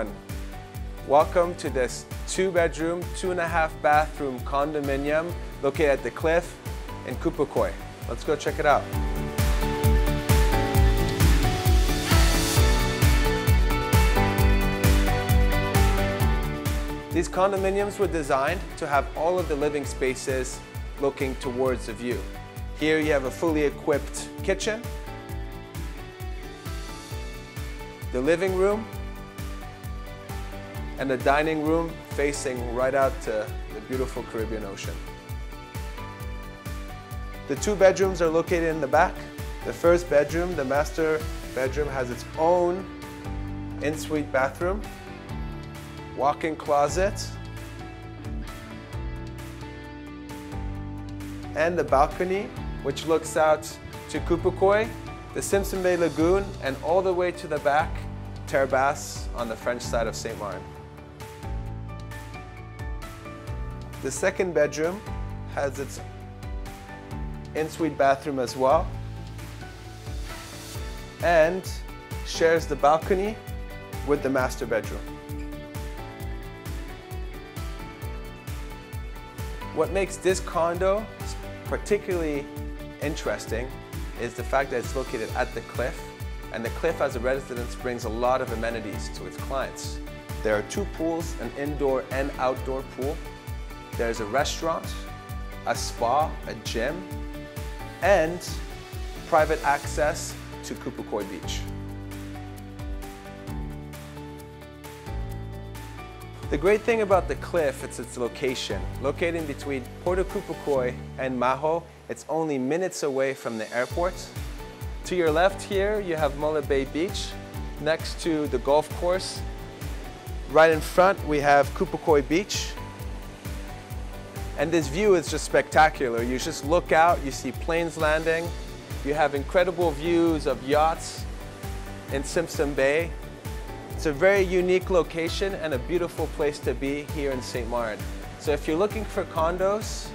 everyone. Welcome to this two bedroom, two and a half bathroom condominium located at the Cliff in Cupecoy. Let's go check it out. These condominiums were designed to have all of the living spaces looking towards the view. Here you have a fully equipped kitchen, the living room, and the dining room facing right out to the beautiful Caribbean Ocean. The two bedrooms are located in the back. The first bedroom, the master bedroom, has its own in-suite bathroom, walk-in closet, and the balcony, which looks out to Cupecoy, the Simpson Bay Lagoon, and all the way to the back, Terre Basse on the French side of St. Martin. The second bedroom has its in-suite bathroom as well and shares the balcony with the master bedroom. What makes this condo particularly interesting is the fact that it's located at the cliff and the cliff as a residence brings a lot of amenities to its clients. There are two pools, an indoor and outdoor pool. There's a restaurant, a spa, a gym, and private access to Cupecoy Beach. The great thing about the cliff is its location. Located between Porto Cupecoy and Maho, it's only minutes away from the airport. To your left here, you have Mullet Bay Beach, next to the golf course. Right in front, we have Cupecoy Beach, and this view is just spectacular. You just look out, you see planes landing, you have incredible views of yachts in Simpson Bay. It's a very unique location and a beautiful place to be here in St. Martin. So if you're looking for condos,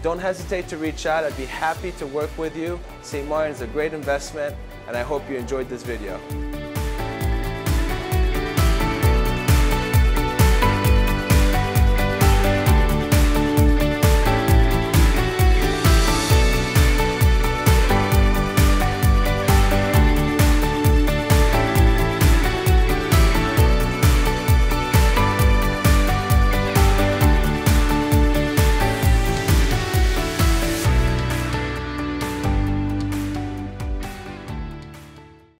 don't hesitate to reach out. I'd be happy to work with you. St. Martin is a great investment and I hope you enjoyed this video.